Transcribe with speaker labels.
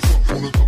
Speaker 1: the front, wanna.